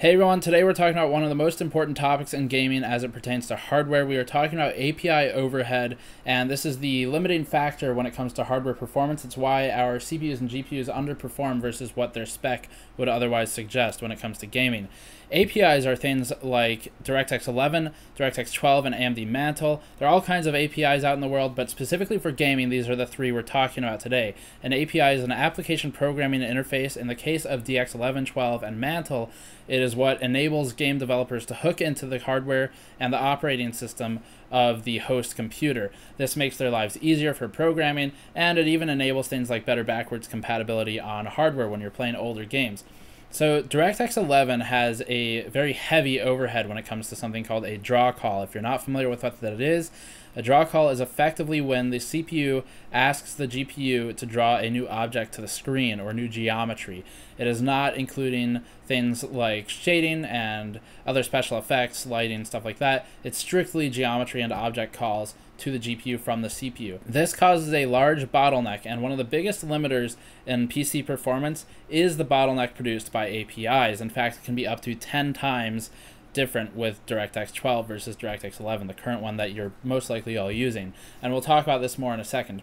Hey everyone, today we're talking about one of the most important topics in gaming as it pertains to hardware. We are talking about API overhead, and this is the limiting factor when it comes to hardware performance. It's why our CPUs and GPUs underperform versus what their spec would otherwise suggest when it comes to gaming. APIs are things like DirectX 11, DirectX 12, and AMD Mantle. There are all kinds of APIs out in the world, but specifically for gaming, these are the three we're talking about today. An API is an application programming interface. In the case of DX11, 12, and Mantle, it is what enables game developers to hook into the hardware and the operating system of the host computer. This makes their lives easier for programming, and it even enables things like better backwards compatibility on hardware when you're playing older games. So DirectX 11 has a very heavy overhead when it comes to something called a draw call. If you're not familiar with what that is, a draw call is effectively when the CPU asks the GPU to draw a new object to the screen or new geometry. It is not including things like shading and other special effects, lighting, stuff like that. It's strictly geometry and object calls to the GPU from the CPU. This causes a large bottleneck, and one of the biggest limiters in PC performance is the bottleneck produced by APIs. In fact, it can be up to 10 times different with DirectX 12 versus DirectX 11, the current one that you're most likely all using. And we'll talk about this more in a second.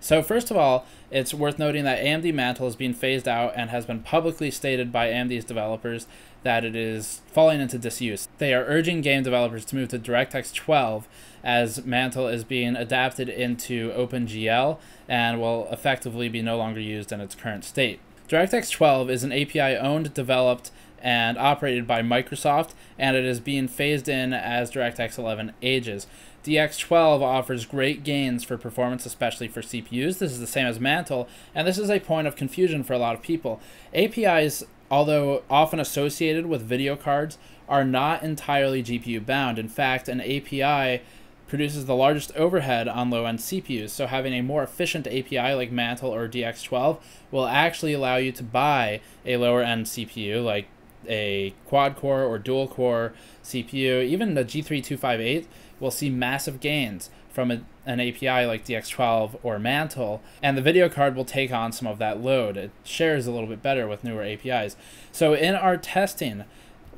So first of all, it's worth noting that AMD Mantle is being phased out and has been publicly stated by AMD's developers that it is falling into disuse. They are urging game developers to move to DirectX 12 as Mantle is being adapted into OpenGL and will effectively be no longer used in its current state. DirectX 12 is an API owned, developed, and operated by Microsoft, and it is being phased in as DirectX 11 ages. DX12 offers great gains for performance, especially for CPUs. This is the same as Mantle, and this is a point of confusion for a lot of people. APIs, although often associated with video cards, are not entirely GPU bound. In fact, an API produces the largest overhead on low end CPUs, so having a more efficient API like Mantle or DX12 will actually allow you to buy a lower end CPU like a quad core or dual core CPU, even the G3258 will see massive gains from a, an API like DX12 or Mantle, and the video card will take on some of that load. It shares a little bit better with newer APIs. So in our testing,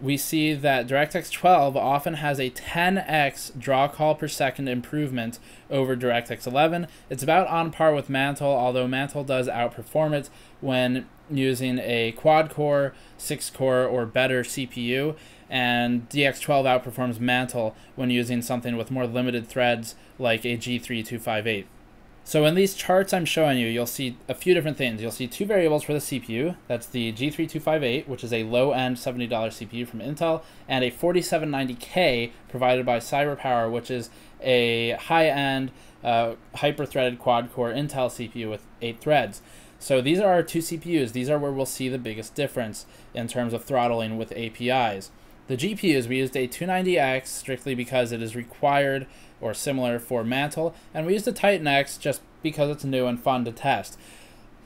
we see that DirectX 12 often has a 10x draw call per second improvement over DirectX 11. It's about on par with Mantle, although Mantle does outperform it when using a quad core, 6 core, or better CPU, and DX12 outperforms Mantle when using something with more limited threads like a G3258. So in these charts I'm showing you, you'll see a few different things. You'll see two variables for the CPU. That's the G3258, which is a low-end $70 CPU from Intel, and a 4790K provided by CyberPower, which is a high-end uh, hyper-threaded quad-core Intel CPU with eight threads. So these are our two CPUs. These are where we'll see the biggest difference in terms of throttling with APIs. The GPUs, we used a 290X strictly because it is required or similar for Mantle, and we used a Titan X just because it's new and fun to test.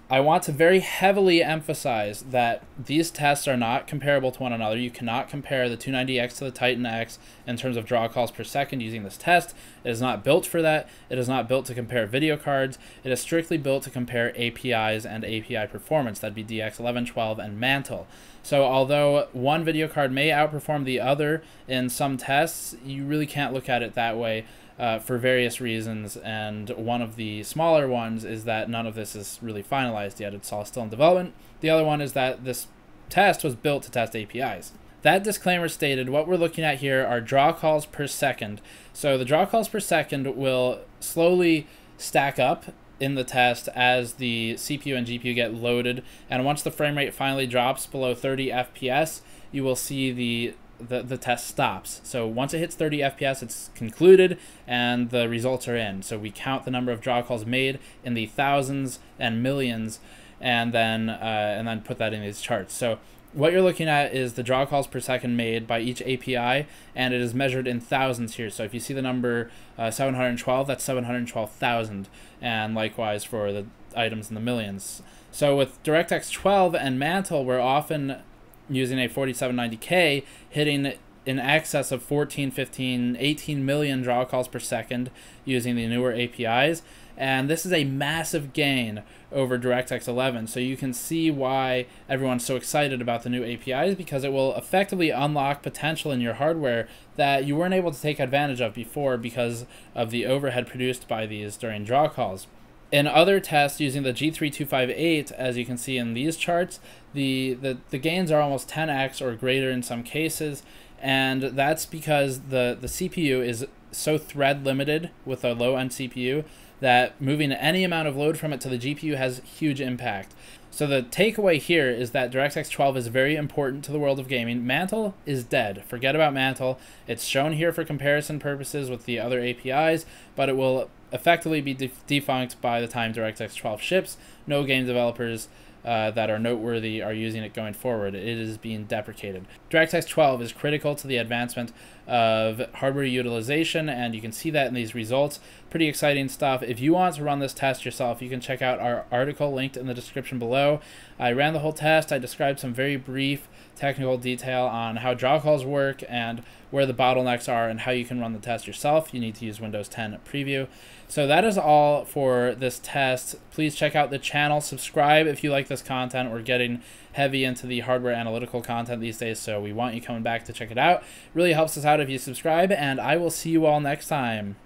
I want to very heavily emphasize that these tests are not comparable to one another. You cannot compare the 290X to the Titan X in terms of draw calls per second using this test. It is not built for that. It is not built to compare video cards. It is strictly built to compare APIs and API performance. That'd be DX11, 12, and Mantle. So although one video card may outperform the other in some tests, you really can't look at it that way uh, for various reasons. And one of the smaller ones is that none of this is really finalized yet. It's all still in development. The other one is that this test was built to test APIs. That disclaimer stated what we're looking at here are draw calls per second. So the draw calls per second will slowly stack up in the test as the CPU and GPU get loaded. And once the frame rate finally drops below 30 FPS, you will see the the, the test stops. So once it hits 30 FPS, it's concluded and the results are in. So we count the number of draw calls made in the thousands and millions and then uh, and then put that in these charts. So what you're looking at is the draw calls per second made by each API, and it is measured in thousands here. So if you see the number uh, 712, that's 712,000, and likewise for the items in the millions. So with DirectX 12 and Mantle, we're often using a 4790K, hitting in excess of 14, 15, 18 million draw calls per second using the newer APIs. And this is a massive gain over DirectX 11. So you can see why everyone's so excited about the new APIs because it will effectively unlock potential in your hardware that you weren't able to take advantage of before because of the overhead produced by these during draw calls. In other tests using the G3258, as you can see in these charts, the, the, the gains are almost 10x or greater in some cases, and that's because the, the CPU is so thread limited with a low end CPU that moving any amount of load from it to the GPU has huge impact. So the takeaway here is that DirectX 12 is very important to the world of gaming. Mantle is dead. Forget about Mantle. It's shown here for comparison purposes with the other APIs, but it will effectively be de defunct by the time DirectX 12 ships. No game developers uh, that are noteworthy are using it going forward. It is being deprecated. DirectX 12 is critical to the advancement of hardware utilization, and you can see that in these results. Pretty exciting stuff. If you want to run this test yourself, you can check out our article linked in the description below. I ran the whole test. I described some very brief technical detail on how draw calls work and where the bottlenecks are and how you can run the test yourself. You need to use Windows 10 Preview. So that is all for this test. Please check out the channel. Subscribe if you like this content. We're getting heavy into the hardware analytical content these days, so we want you coming back to check it out. Really helps us out if you subscribe, and I will see you all next time.